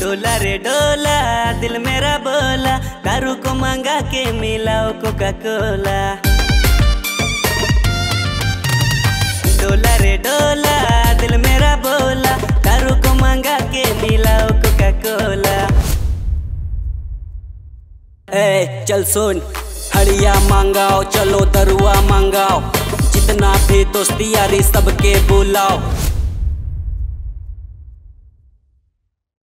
डोला रे डोला दिल मेरा बोला, दारू को मांगा के मिलाओ कोका कोला डोला रे डोला दिल मेरा बोला, दारू को मांगा के मिलाओ कोका कोला ए, चल सुन, हड़िया मांगाओ, चलो दरुआ मांगाओ, जितना भी दोस्ती यारी सबके बुलाओ।